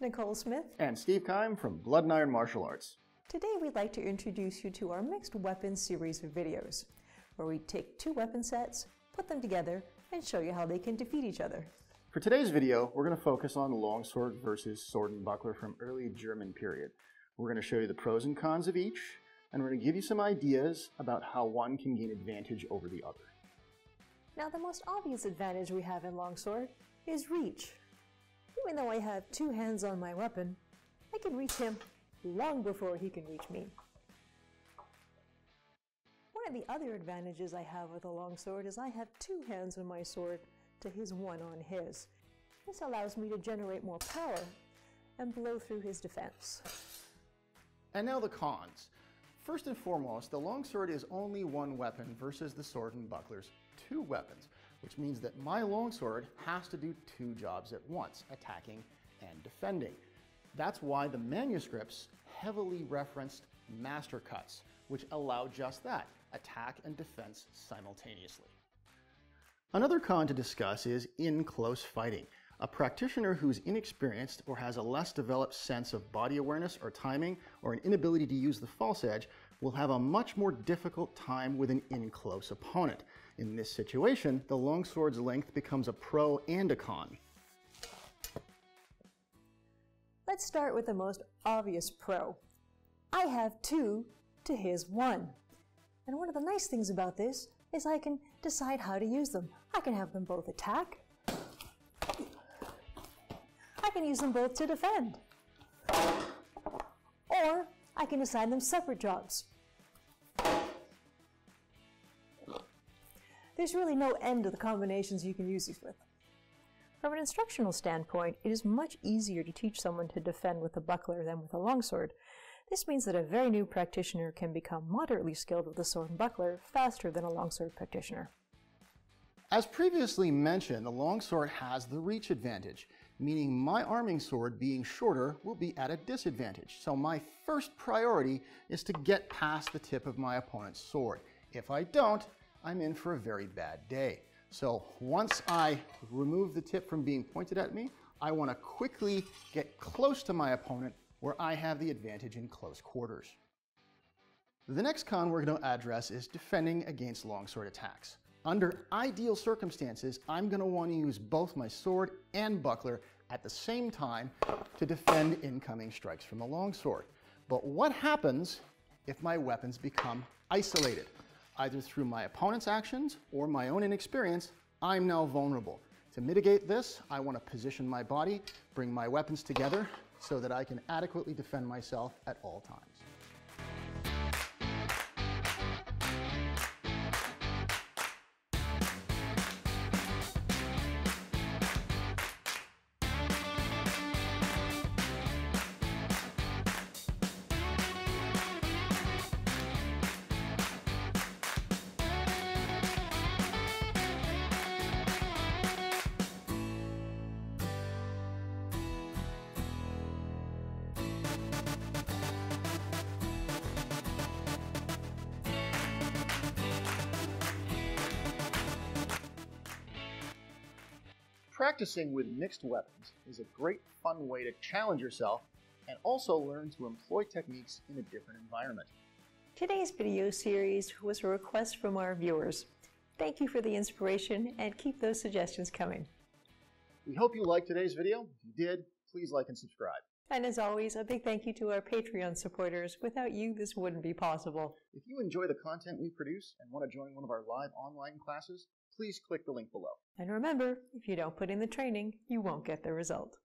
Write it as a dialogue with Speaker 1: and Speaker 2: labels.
Speaker 1: Nicole Smith.
Speaker 2: And Steve Kime from Blood and Iron Martial Arts.
Speaker 1: Today we'd like to introduce you to our mixed weapons series of videos, where we take two weapon sets, put them together, and show you how they can defeat each other.
Speaker 2: For today's video, we're going to focus on longsword versus sword and buckler from early German period. We're going to show you the pros and cons of each, and we're going to give you some ideas about how one can gain advantage over the other.
Speaker 1: Now the most obvious advantage we have in longsword is reach. Even though I have two hands on my weapon, I can reach him long before he can reach me. One of the other advantages I have with a longsword is I have two hands on my sword to his one on his. This allows me to generate more power and blow through his defense.
Speaker 2: And now the cons. First and foremost, the longsword is only one weapon versus the sword and buckler's two weapons, which means that my longsword has to do two jobs at once, attacking and defending. That's why the manuscripts heavily referenced master cuts, which allow just that, attack and defense simultaneously. Another con to discuss is in close fighting. A practitioner who's inexperienced or has a less developed sense of body awareness or timing or an inability to use the false edge will have a much more difficult time with an in-close opponent. In this situation, the longsword's length becomes a pro and a con.
Speaker 1: Let's start with the most obvious pro. I have two to his one. And one of the nice things about this is I can decide how to use them. I can have them both attack. I can use them both to defend. Or I can assign them separate jobs. There's really no end to the combinations you can use these with. From an instructional standpoint, it is much easier to teach someone to defend with a buckler than with a longsword. This means that a very new practitioner can become moderately skilled with a sword and buckler faster than a longsword practitioner.
Speaker 2: As previously mentioned, the longsword has the reach advantage, meaning my arming sword being shorter will be at a disadvantage. So my first priority is to get past the tip of my opponent's sword. If I don't, I'm in for a very bad day. So once I remove the tip from being pointed at me, I want to quickly get close to my opponent where I have the advantage in close quarters. The next con we're going to address is defending against longsword attacks. Under ideal circumstances, I'm going to want to use both my sword and buckler at the same time to defend incoming strikes from the longsword. But what happens if my weapons become isolated? Either through my opponent's actions or my own inexperience, I'm now vulnerable. To mitigate this, I want to position my body, bring my weapons together so that I can adequately defend myself at all times. Practicing with mixed weapons is a great fun way to challenge yourself and also learn to employ techniques in a different environment.
Speaker 1: Today's video series was a request from our viewers. Thank you for the inspiration and keep those suggestions coming.
Speaker 2: We hope you liked today's video. If you did, please like and subscribe.
Speaker 1: And as always, a big thank you to our Patreon supporters. Without you, this wouldn't be possible.
Speaker 2: If you enjoy the content we produce and want to join one of our live online classes, please click the link below.
Speaker 1: And remember, if you don't put in the training, you won't get the result.